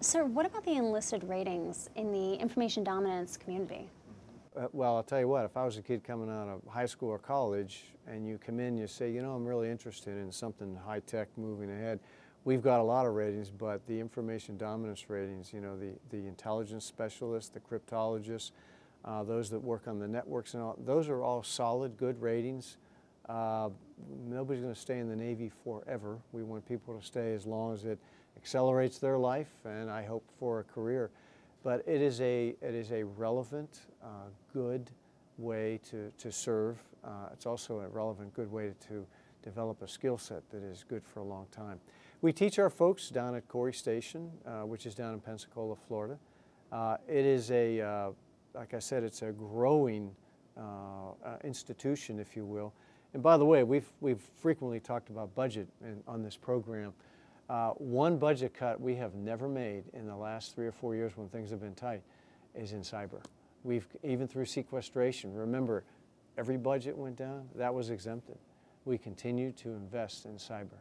Sir, what about the enlisted ratings in the information dominance community? Uh, well, I'll tell you what, if I was a kid coming out of high school or college and you come in, you say, you know, I'm really interested in something high tech moving ahead. We've got a lot of ratings, but the information dominance ratings, you know, the, the intelligence specialists, the cryptologists, uh, those that work on the networks and all, those are all solid, good ratings. Uh, nobody's going to stay in the Navy forever. We want people to stay as long as it accelerates their life and I hope for a career. But it is a, it is a relevant, uh, good way to, to serve. Uh, it's also a relevant, good way to develop a skill set that is good for a long time. We teach our folks down at Corry Station, uh, which is down in Pensacola, Florida. Uh, it is a, uh, like I said, it's a growing institution, if you will. And by the way, we've, we've frequently talked about budget in, on this program. Uh, one budget cut we have never made in the last three or four years when things have been tight is in cyber. We've, even through sequestration, remember, every budget went down, that was exempted. We continue to invest in cyber.